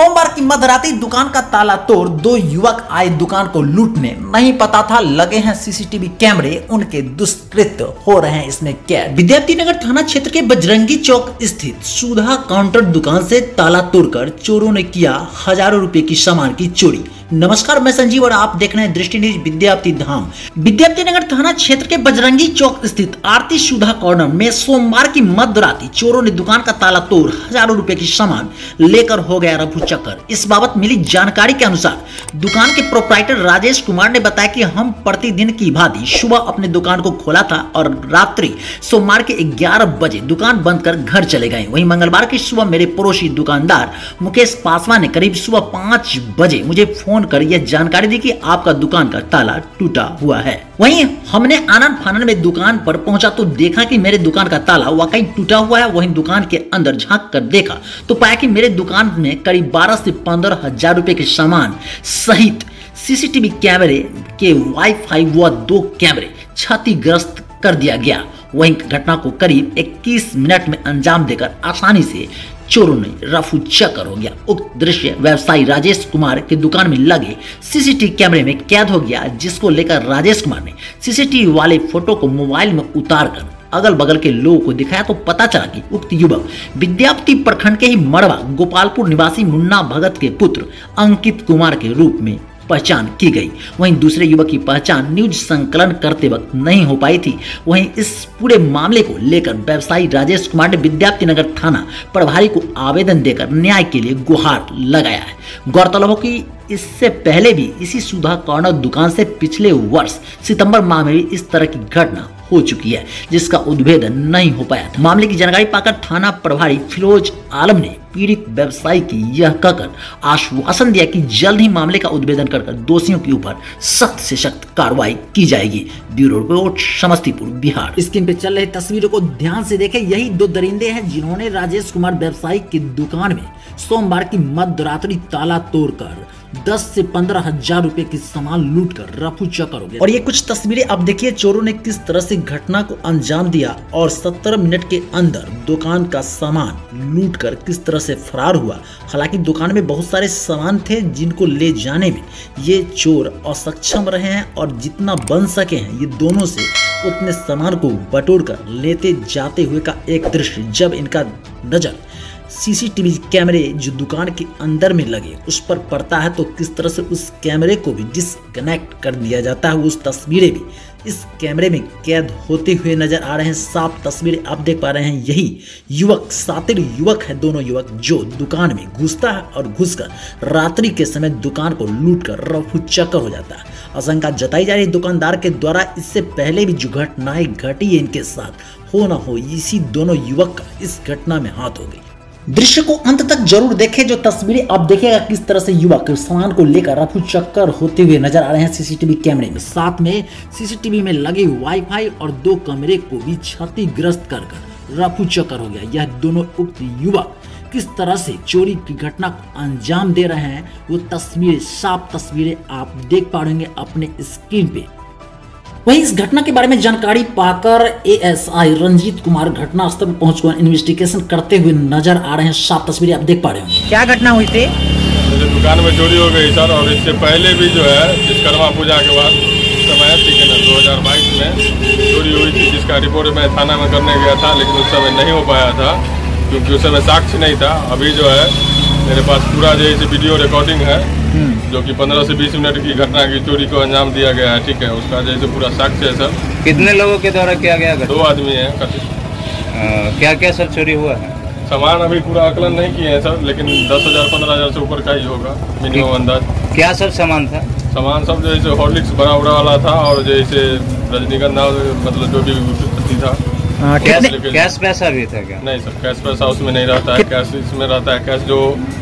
सोमवार की मध्यरात्रि दुकान का ताला तोड़ दो युवक आए दुकान को लूटने। नहीं पता था, लगे हैं सीसीटीवी कैमरे, उनके दुष्कृत हो रहे हैं इसमें कैद। विद्यार्थी नगर थाना क्षेत्र के बजरंगी चौक स्थित सुधा काउंटर दुकान से ताला तोड़कर चोरों ने किया हज़ारों रुपए की सामान की चोरी। नमस्कार, मैं संजीव और आप देख रहे हैं दृष्टि न्यूज़ विद्यापति धाम। विद्यापति नगर थाना क्षेत्र के बजरंगी चौक स्थित आरती सुधा कॉर्नर में सोमवार की मध्य रात्रि चोरों ने दुकान का ताला तोड़ हज़ारों रुपए की सामान लेकर हो गया रफू चक्कर। इस बाबत मिली जानकारी के अनुसार, दुकान के प्रोपराइटर राजेश कुमार ने बताया की हम प्रतिदिन की भांति सुबह अपने दुकान को खोला था और रात्रि सोमवार के 11 बजे दुकान बंद कर घर चले गए। वही मंगलवार की सुबह मेरे पड़ोसी दुकानदार मुकेश पासवान ने करीब सुबह पाँच बजे मुझे फ़ोन कर यह जानकारी दी कि आपका दुकान का ताला टूटा हुआ है। वहीं हमने आनंद फानन में दुकान पर पहुँचा तो देखा कि मेरे दुकान का ताला वाकई टूटा हुआ है। वहीं दुकान के अंदर झाँक कर देखा तो पाया कि मेरे दुकान में करीब 12 से पंद्रह हज़ार रुपए के सामान सहित सीसीटीवी कैमरे के वाईफाई व दो कैमरे क्षतिग्रस्त कर दिया गया। वहीं घटना को करीब 21 मिनट में अंजाम देकर आसानी से चोरों ने रफू चक्कर हो गया। उक्त दृश्य व्यवसायी राजेश कुमार की दुकान में लगे। सीसीटीवी कैमरे में कैद हो गया, जिसको लेकर राजेश कुमार ने सीसीटीवी वाले फ़ोटो को मोबाइल में उतार कर अगल बगल के लोगों को दिखाया तो पता चला कि उक्त युवक विद्यापति प्रखंड के ही मड़वा गोपालपुर निवासी मुन्ना भगत के पुत्र अंकित कुमार के रूप में पहचान की गई। वहीं दूसरे युवक की पहचान न्यूज़ संकलन करते वक्त नहीं हो पाई थी। वहीं इस पूरे मामले को लेकर व्यवसायी राजेश कुमार ने विद्यार्थी नगर थाना प्रभारी को आवेदन देकर न्याय के लिए गुहार लगाया है। गौरतलब हो कि इससे पहले भी इसी सुधा कॉर्नर दुकान से पिछले वर्ष सितंबर माह में भी इस तरह की घटना हो चुकी है, जिसका उद्भेदन नहीं हो पाया था। मामले की जानकारी पाकर थाना प्रभारी फिरोज आलम ने पीड़ित व्यवसायी की यह कहकर आश्वासन दिया कि जल्द ही मामले का उद्भेदन कर दोषियों के ऊपर सख्त से सख्त कार्रवाई की जाएगी। Bureau report Samastipur Bihar. Screen पे चल रही तस्वीरों को ध्यान से देखें। यही दो दरिंदे हैं जिन्होंने राजेश कुमार व्यवसायी की दुकान में सोमवार की मध्य रात्रि ताला तोड़कर 10 से पंद्रह हज़ार रूपए की सामान लूट कर रफू चक्कर हो गया और ये कुछ तस्वीरें अब देखिए चोरों ने किस तरह से घटना को अंजाम दिया और 17 मिनट के अंदर दुकान का सामान लूट कर किस तरह से फरार हुआ। हालाँकि दुकान में बहुत सारे सामान थे जिनको ले जाने में ये चोर असक्षम रहे हैं और जितना बन सके हैं, ये दोनों से उतने सामान को बटोर कर लेते जाते हुए का एक दृश्य जब इनका नज़र सीसीटीवी कैमरे जो दुकान के अंदर में लगे, उस पर पड़ता है तो किस तरह से उस कैमरे को भी डिसकनेक्ट कर दिया जाता है, उस तस्वीरें भी। इस कैमरे में कैद होते हुए नज़र आ रहे हैं। साफ़ तस्वीरें आप देख पा रहे हैं। यही युवक, सातिर युवक है दोनों युवक, जो दुकान में घुसता है और घुसकर रात्रि के समय दुकान को लूट कर रफू चक्कर हो जाता है। आशंका जताई जा रही दुकानदार के द्वारा। इससे पहले भी जो घटनाएँ घटी है, इनके साथ हो ना हो, इसी दोनों युवक का इस घटना में हाथ हो गई। दृश्य को अंत तक ज़रूर देखें, जो तस्वीरें आप देखिएगा, किस तरह से युवक सामान को लेकर रफू चक्कर होते हुए नज़र आ रहे हैं सीसीटीवी कैमरे में। साथ में सीसीटीवी में लगे वाईफाई और दो कमरे को भी क्षतिग्रस्त कर कर रफू चक्कर हो गया। यह दोनों उक्त युवक किस तरह से चोरी की घटना को अंजाम दे रहे हैं, वो तस्वीरें, साफ़ तस्वीरें आप देख पा रहे अपने स्क्रीन पे। वहीं इस घटना के बारे में जानकारी पाकर एएसआई रंजीत कुमार घटना स्थल पर पहुंचकर इन्वेस्टिगेशन करते हुए नज़र आ रहे हैं। साफ़ तस्वीरें आप देख पा रहे होंगे। क्या घटना हुई थी? मुझे दुकान में चोरी हो गई सर और इससे पहले भी जो है विश्वकर्मा पूजा के बाद समय ठीक है ना 2022 में चोरी हुई थी जिसका रिपोर्ट मैं थाना में करने गया था लेकिन उस समय नहीं हो पाया था क्योंकि उस समय साक्ष्य नहीं था। अभी जो है मेरे पास पूरा जो है वीडियो रिकॉर्डिंग है जो कि 15 से 20 मिनट की घटना की चोरी को अंजाम दिया गया है ठीक है? उसका जैसे पूरा साक्ष्य है सर। कितने लोगों के द्वारा किया गया घटना? दो आदमी है अ, क्या क्या सर चोरी हुआ है? सामान अभी पूरा आकलन नहीं किए हैं सर लेकिन दस हज़ार पंद्रह हज़ार से ऊपर का ही होगा मिनिमम अंदाज। क्या सर सामान था? सामान सब जैसे हॉर्लिक्स बड़ा उड़ा वाला था और जैसे रजनीगंधा मतलब जो भी था। कैश पैसा भी था क्या? नहीं सर कैश पैसा उसमें नहीं रहता है। कैश इसमें रहता है। कैश जि-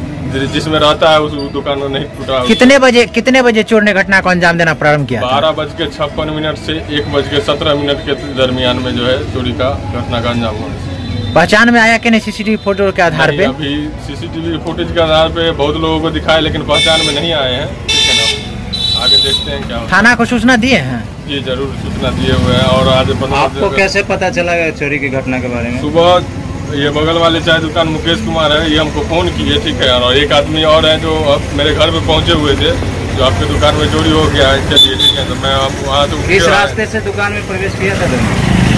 जिसमें रहता है उस दुकान में नहीं टूटा कितने बजे कितने बजे चोर ने घटना को अंजाम देना प्रारंभ किया? बारह बज के छप्पन मिनट से एक बज के सत्रह मिनट के दरमियान में जो है चोरी का घटना का अंजाम हुआ। पहचान में आया कि नहीं सीसीटीवी फ़ोटो के आधार नहीं, पे? अभी सीसीटीवी फुटेज के आधार पे बहुत लोगों को दिखाया लेकिन पहचान में नहीं आए हैं। आगे देखते हैं क्या थाना को सूचना दिए हैं। ये ज़रूर सूचना दिए हुए हैं और आज आपको कैसे पता चला चोरी की घटना के बारे में? सुबह ये बगल वाले चाय दुकान मुकेश कुमार है ये हमको फ़ोन किए ठीक है और एक आदमी और है जो अब मेरे घर पे पहुँचे हुए थे जो आपके दुकान में चोरी हो गया है चलिए ठीक है तो मैं आप वहाँ तो इस रास्ते से दुकान में प्रवेश किया था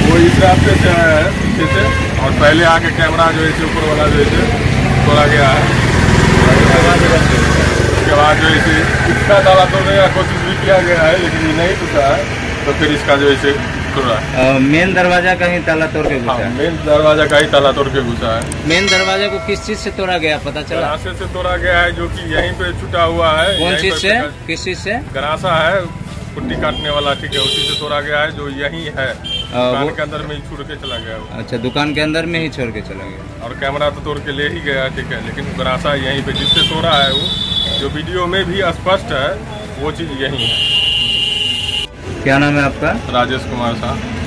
वो इस रास्ते से आया है पीछे से और पहले आके कैमरा जो है ऊपर वाला जो है तोड़ा गया है। उसके बाद जो है इसे इसका ताला तोड़ने का कोशिश भी किया गया है लेकिन ये नहीं टूटा है तो फिर इसका जो है इसे मेन दरवाज़ा का ही ताला तोड़ के हाँ घुसा मेन दरवाज़ा का ही ताला तोड़ के घुसा है। मेन दरवाजे को किस चीज़ से तोड़ा गया पता चला? गरासे से तोड़ा गया है जो कि यहीं पे छुटा हुआ है कौन चीज़ से? किस चीज़ से? गरासा है कुट्टी काटने वाला ठीक है उसी से तोड़ा गया है जो यही है। दुकान के अंदर में ही छुड़ के चला गया अच्छा दुकान के अंदर में ही छोड़ के चला गया। और कैमरा तो तोड़ के ले ही गया ठीक है लेकिन गरासा यहीं पे जिससे तोड़ा है वो जो वीडियो में भी स्पष्ट है वो चीज़ यही है। क्या नाम है आपका? राजेश कुमार साहब